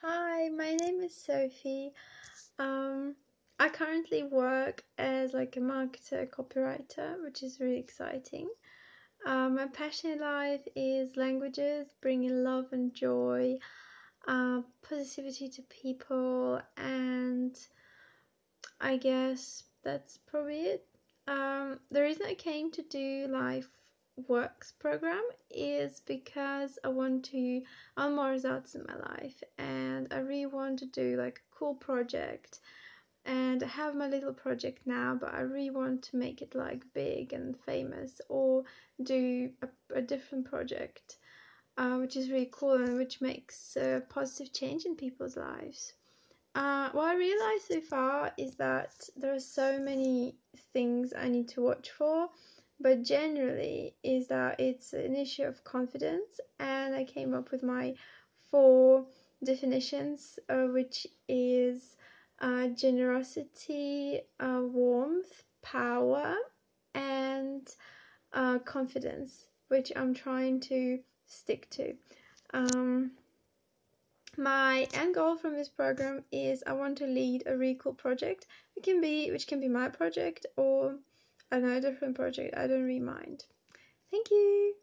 Hi, my name is Sophie. Um, I currently work as like a marketer, copywriter, which is really exciting. Um, my passion in life is languages, bringing love and joy, uh, positivity to people, and I guess that's probably it. Um, the reason I came to do Life Works program is because I want to earn more results in my life, and I really want to do like a cool project. And I have my little project now, but I really want to make it like big and famous, or do a, a different project, uh, which is really cool and which makes a positive change in people's lives. Uh, what I realized so far is that there are so many things I need to watch for, but generally is that it's an issue of confidence, and I came up with my four definitions, uh, which is uh, generosity, uh, warmth, power, and uh, confidence, which I'm trying to stick to. Um, my end goal from this program is I want to lead a cool project. It can be which can be my project or another different project. I don't really mind. Thank you.